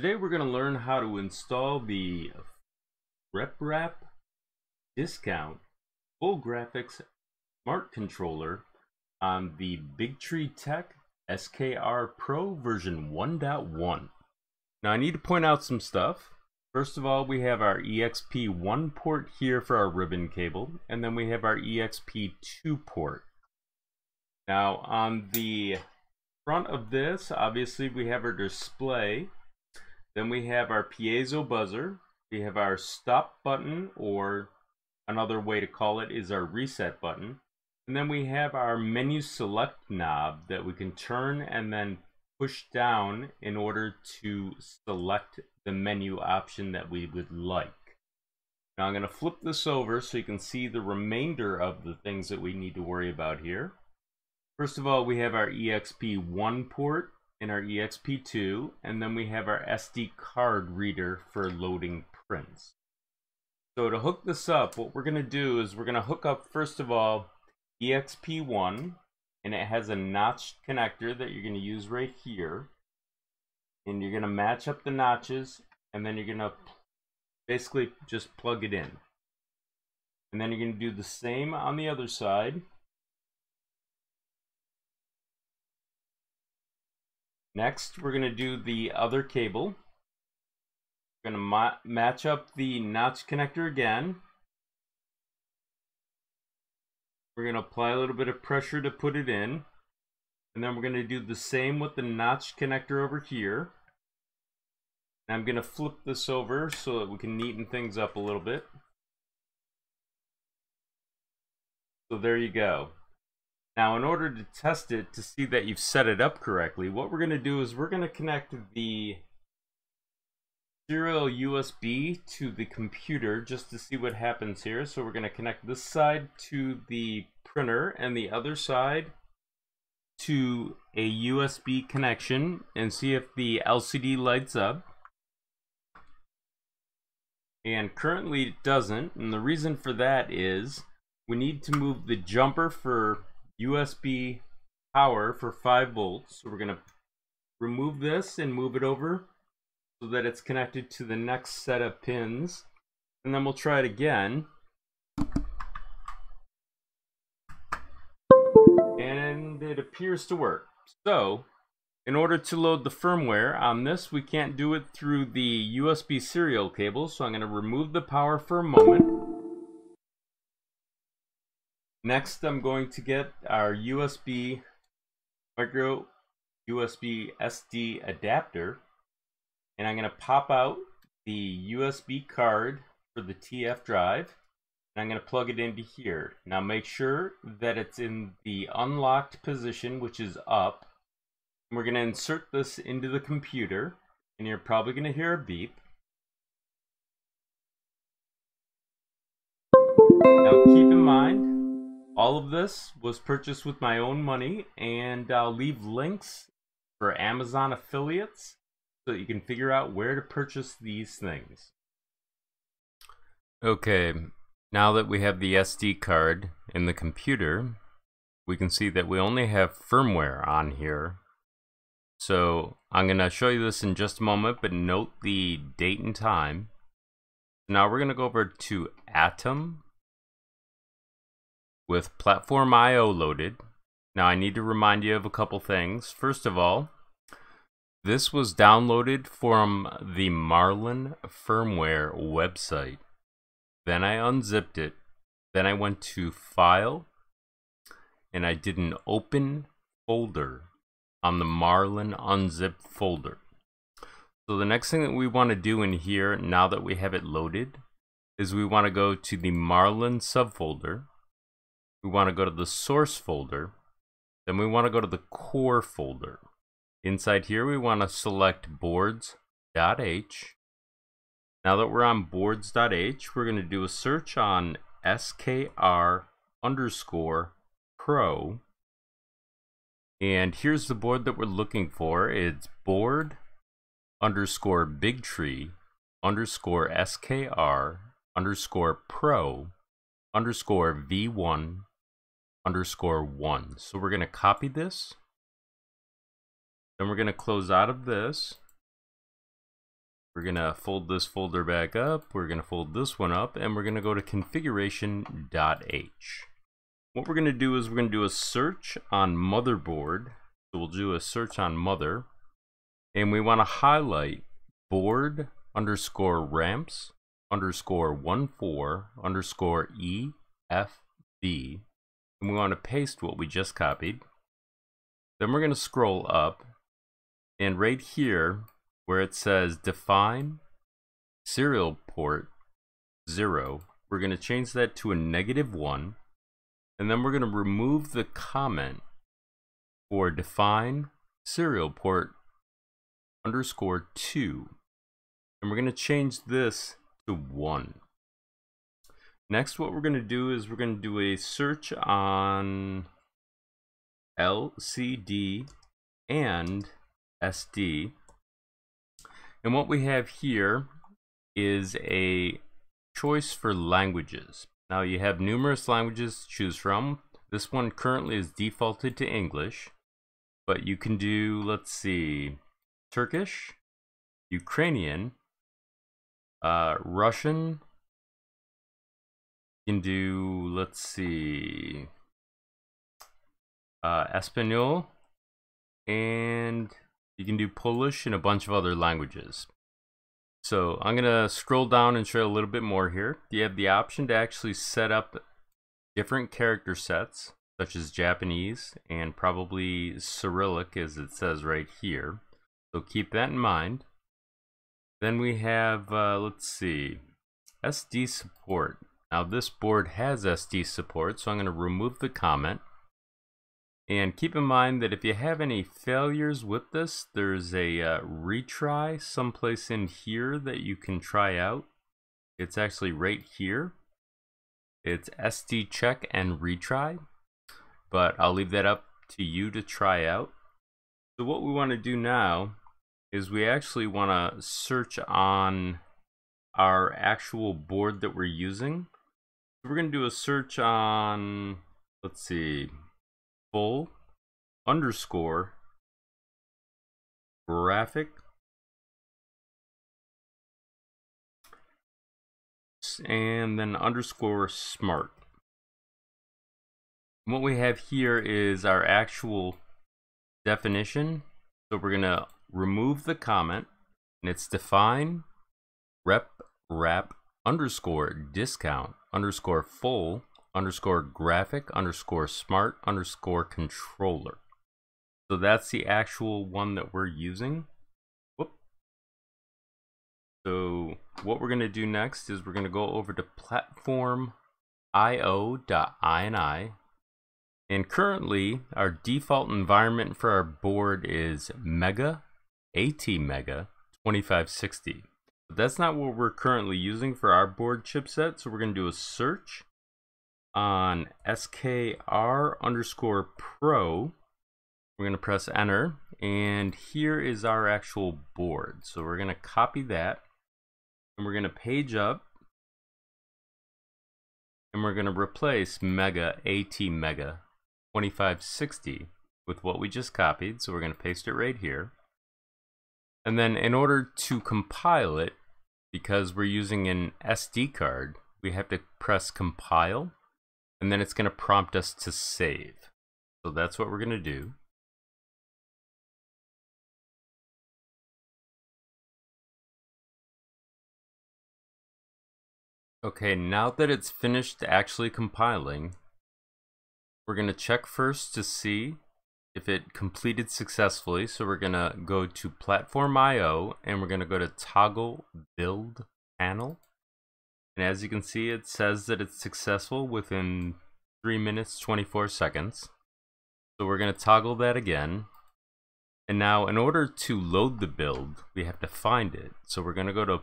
Today we're going to learn how to install the RepRap Discount Full Graphics Smart Controller on the Bigtree Tech SKR Pro version 1.1. Now I need to point out some stuff. First of all, we have our EXP1 port here for our ribbon cable, and then we have our EXP2 port. Now on the front of this, obviously we have our display then we have our piezo buzzer. We have our stop button, or another way to call it is our reset button. And then we have our menu select knob that we can turn and then push down in order to select the menu option that we would like. Now I'm going to flip this over so you can see the remainder of the things that we need to worry about here. First of all, we have our EXP1 port in our EXP2, and then we have our SD card reader for loading prints. So to hook this up, what we're going to do is we're going to hook up, first of all, EXP1, and it has a notched connector that you're going to use right here. And you're going to match up the notches, and then you're going to basically just plug it in. And then you're going to do the same on the other side. Next, we're going to do the other cable. We're going to ma match up the notch connector again. We're going to apply a little bit of pressure to put it in. And then we're going to do the same with the notch connector over here. And I'm going to flip this over so that we can neaten things up a little bit. So there you go. Now, in order to test it to see that you've set it up correctly, what we're going to do is we're going to connect the serial USB to the computer just to see what happens here. So we're going to connect this side to the printer and the other side to a USB connection and see if the LCD lights up. And currently it doesn't. And the reason for that is we need to move the jumper for USB power for 5 volts. So we're going to remove this and move it over so that it's connected to the next set of pins. And then we'll try it again. And it appears to work. So, in order to load the firmware on this, we can't do it through the USB serial cable. So I'm going to remove the power for a moment. Next, I'm going to get our USB micro USB SD adapter and I'm going to pop out the USB card for the TF drive and I'm going to plug it into here. Now make sure that it's in the unlocked position which is up. We're going to insert this into the computer and you're probably going to hear a beep. Now keep in mind all of this was purchased with my own money, and I'll leave links for Amazon affiliates so that you can figure out where to purchase these things. Okay, now that we have the SD card in the computer, we can see that we only have firmware on here. So I'm going to show you this in just a moment, but note the date and time. Now we're going to go over to Atom with PlatformIO loaded. Now I need to remind you of a couple things. First of all, this was downloaded from the Marlin firmware website. Then I unzipped it. Then I went to File and I did an open folder on the Marlin unzipped folder. So the next thing that we want to do in here, now that we have it loaded, is we want to go to the Marlin subfolder we want to go to the source folder. Then we want to go to the core folder. Inside here, we want to select boards.h. Now that we're on boards.h, we're going to do a search on skr underscore pro. And here's the board that we're looking for. It's board underscore bigtree underscore skr underscore pro underscore v1 underscore one. So we're going to copy this. Then we're going to close out of this. we're gonna fold this folder back up, we're gonna fold this one up, and we're gonna go to configuration.h. What we're gonna do is we're gonna do a search on motherboard. So we'll do a search on mother, and we wanna highlight board underscore ramps underscore one four underscore EFB, and we wanna paste what we just copied. Then we're gonna scroll up, and right here, where it says define serial port 0, we're going to change that to a negative 1. And then we're going to remove the comment for define serial port underscore 2. And we're going to change this to 1. Next, what we're going to do is we're going to do a search on LCD and SD and what we have here is a choice for languages. Now you have numerous languages to choose from. This one currently is defaulted to English, but you can do, let's see, Turkish, Ukrainian, uh, Russian, can do, let's see, uh, Espanol, and you can do Polish and a bunch of other languages. So I'm going to scroll down and show a little bit more here. You have the option to actually set up different character sets, such as Japanese and probably Cyrillic as it says right here. So keep that in mind. Then we have, uh, let's see, SD support. Now this board has SD support, so I'm going to remove the comment. And keep in mind that if you have any failures with this, there's a uh, retry someplace in here that you can try out. It's actually right here. It's SD check and retry, but I'll leave that up to you to try out. So what we want to do now is we actually want to search on our actual board that we're using. We're going to do a search on, let's see, full underscore graphic and then underscore smart. And what we have here is our actual definition. So we're going to remove the comment and it's define rep wrap underscore discount underscore full underscore graphic underscore smart underscore controller. So that's the actual one that we're using. Whoop. So what we're going to do next is we're going to go over to platform io.ini and currently our default environment for our board is Mega AT Mega 2560. That's not what we're currently using for our board chipset. So we're going to do a search on skr underscore pro. We're going to press enter and here is our actual board. So we're going to copy that and we're going to page up and we're going to replace Mega AT Mega 2560 with what we just copied. So we're going to paste it right here. And then in order to compile it, because we're using an SD card, we have to press compile and then it's going to prompt us to save. So that's what we're going to do. Okay, now that it's finished actually compiling, we're going to check first to see if it completed successfully. So we're going to go to PlatformIO and we're going to go to Toggle Build Panel. And as you can see, it says that it's successful within 3 minutes 24 seconds. So we're going to toggle that again. And now in order to load the build, we have to find it. So we're going to go to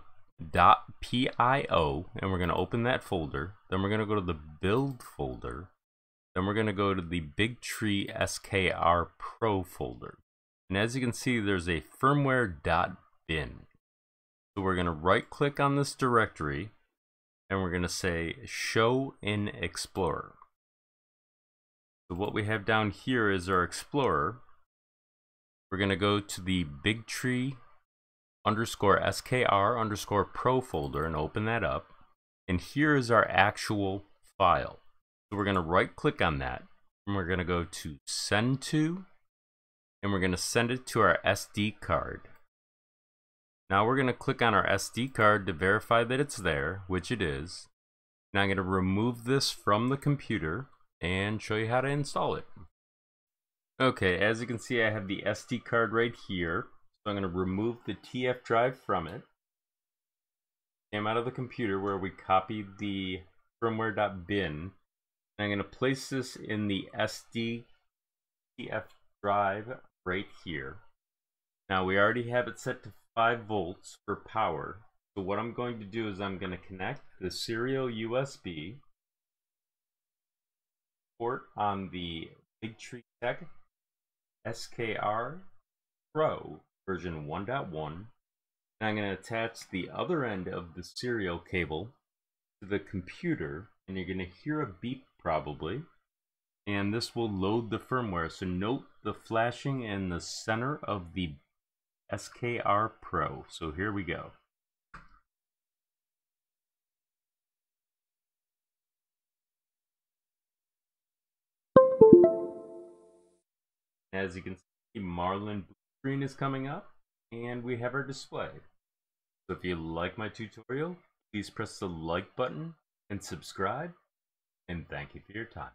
.pio and we're going to open that folder. Then we're going to go to the build folder. Then we're going to go to the Bigtree SKR Pro folder. And as you can see, there's a firmware.bin. So we're going to right click on this directory and we're going to say show in Explorer. So what we have down here is our Explorer. We're going to go to the Bigtree underscore skr underscore pro folder and open that up. And here is our actual file. So we're going to right click on that and we're going to go to send to and we're going to send it to our SD card. Now we're going to click on our SD card to verify that it's there, which it is. Now I'm going to remove this from the computer and show you how to install it. Okay, as you can see, I have the SD card right here. So I'm going to remove the TF drive from it. Came out of the computer where we copied the firmware.bin. I'm going to place this in the SD drive right here. Now we already have it set to 5 volts for power. So what I'm going to do is I'm going to connect the serial USB port on the Big Tree Tech SKR Pro version 1.1 and I'm going to attach the other end of the serial cable to the computer and you're going to hear a beep probably. And this will load the firmware. So note the flashing in the center of the SKR Pro. So here we go. As you can see, Marlin blue screen is coming up and we have our display. So if you like my tutorial, please press the like button and subscribe and thank you for your time.